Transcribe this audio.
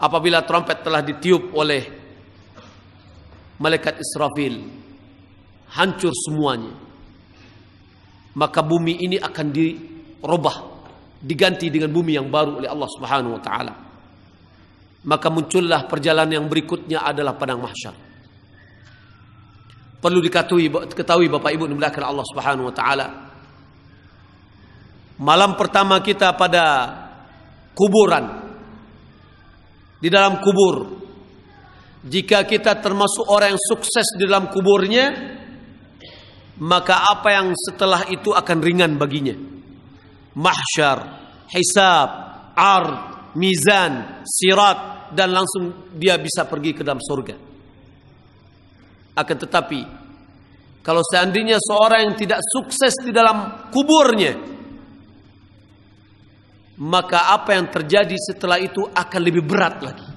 apabila trompet telah ditiup oleh malaikat Israfil hancur semuanya. Maka bumi ini akan dirubah diganti dengan bumi yang baru oleh Allah Subhanahu wa taala. Maka muncullah perjalanan yang berikutnya adalah padang mahsyar. Perlu diketahui ketahui Bapak Ibu dimulakan Allah Subhanahu wa taala. Malam pertama kita pada kuburan di dalam kubur. Jika kita termasuk orang yang sukses di dalam kuburnya, maka apa yang setelah itu akan ringan baginya. Mahsyar, hisab, ard, mizan, sirat dan langsung dia bisa pergi ke dalam surga. Akan tetapi kalau seandainya seorang yang tidak sukses di dalam kuburnya, maka apa yang terjadi setelah itu akan lebih berat lagi.